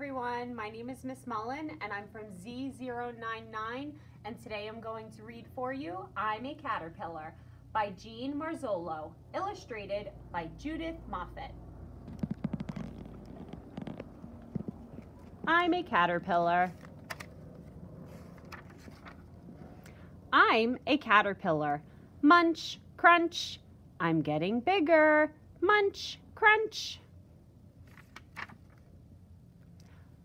everyone, my name is Miss Mullen and I'm from Z099 and today I'm going to read for you I'm a Caterpillar by Jean Marzollo, illustrated by Judith Moffett. I'm a caterpillar. I'm a caterpillar. Munch, crunch. I'm getting bigger. Munch, crunch.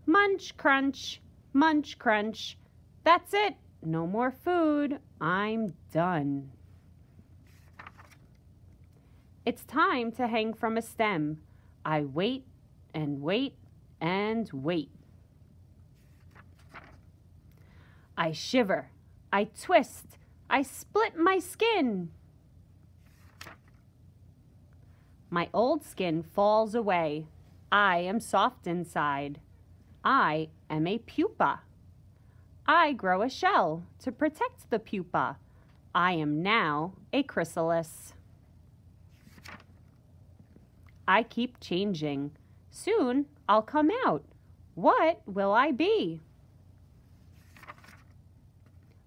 Munch, crunch, munch, crunch. That's it. No more food. I'm done. It's time to hang from a stem. I wait and wait and wait. I shiver. I twist. I split my skin. My old skin falls away. I am soft inside. I am a pupa. I grow a shell to protect the pupa. I am now a chrysalis. I keep changing. Soon I'll come out. What will I be?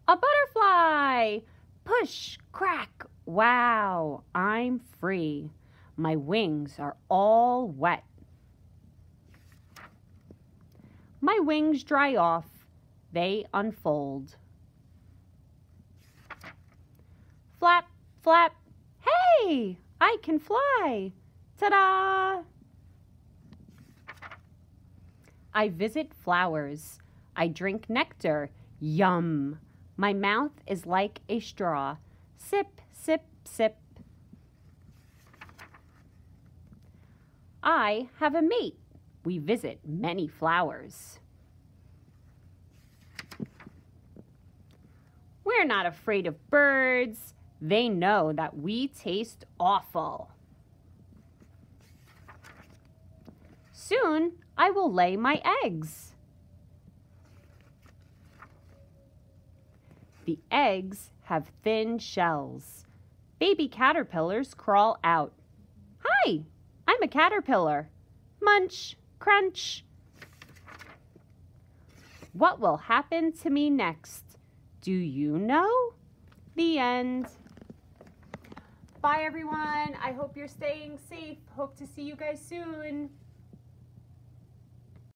A butterfly! Push, crack, wow, I'm free. My wings are all wet. My wings dry off, they unfold. Flap, flap, hey, I can fly. Ta-da! I visit flowers. I drink nectar. Yum! My mouth is like a straw. Sip, sip, sip. I have a mate. We visit many flowers. We're not afraid of birds. They know that we taste awful. Soon I will lay my eggs. The eggs have thin shells. Baby caterpillars crawl out. Hi, I'm a caterpillar. Munch, crunch. What will happen to me next? Do you know? The end. Bye, everyone. I hope you're staying safe. Hope to see you guys soon.